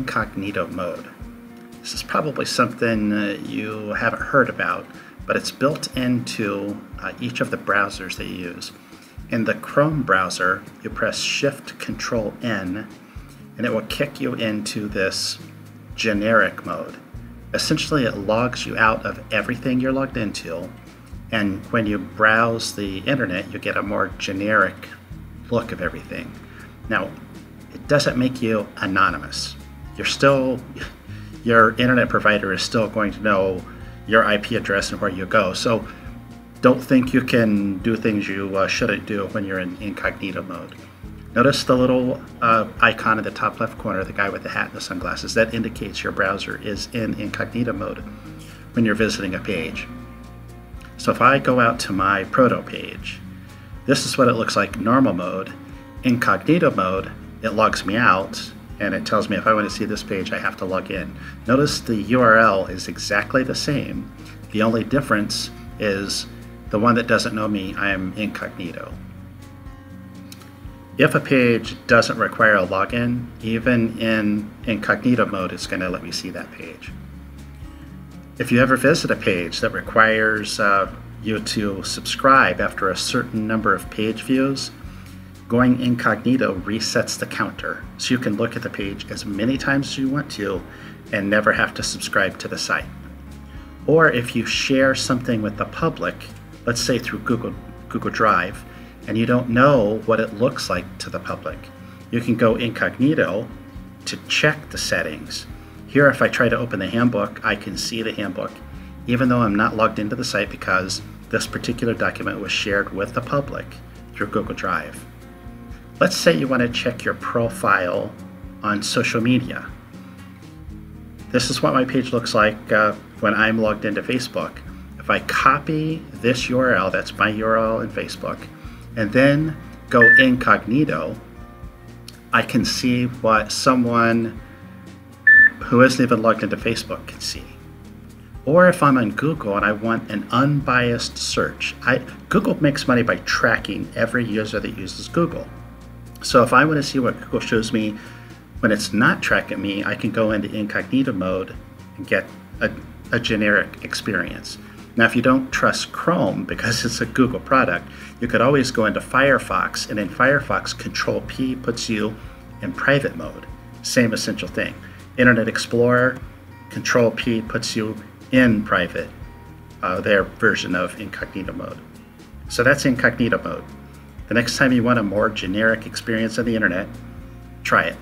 incognito mode. This is probably something uh, you haven't heard about, but it's built into uh, each of the browsers that you use. In the Chrome browser, you press Shift Control N, and it will kick you into this generic mode. Essentially, it logs you out of everything you're logged into, and when you browse the internet, you get a more generic look of everything. Now, it doesn't make you anonymous. You're still, your internet provider is still going to know your IP address and where you go. So don't think you can do things you uh, shouldn't do when you're in incognito mode. Notice the little uh, icon in the top left corner, the guy with the hat and the sunglasses. That indicates your browser is in incognito mode when you're visiting a page. So if I go out to my proto page, this is what it looks like normal mode. Incognito mode, it logs me out and it tells me if I want to see this page, I have to log in. Notice the URL is exactly the same. The only difference is the one that doesn't know me, I am incognito. If a page doesn't require a login, even in incognito mode, it's going to let me see that page. If you ever visit a page that requires uh, you to subscribe after a certain number of page views, going incognito resets the counter so you can look at the page as many times as you want to and never have to subscribe to the site. Or if you share something with the public, let's say through Google, Google Drive, and you don't know what it looks like to the public, you can go incognito to check the settings. Here, if I try to open the handbook, I can see the handbook, even though I'm not logged into the site because this particular document was shared with the public through Google Drive. Let's say you want to check your profile on social media. This is what my page looks like uh, when I'm logged into Facebook. If I copy this URL, that's my URL in Facebook, and then go incognito, I can see what someone who isn't even logged into Facebook can see. Or if I'm on Google and I want an unbiased search, I, Google makes money by tracking every user that uses Google. So if I want to see what Google shows me when it's not tracking me, I can go into incognito mode and get a, a generic experience. Now, if you don't trust Chrome because it's a Google product, you could always go into Firefox, and in Firefox, Control P puts you in private mode. Same essential thing. Internet Explorer, Control P puts you in private, uh, their version of incognito mode. So that's incognito mode. The next time you want a more generic experience on the internet, try it.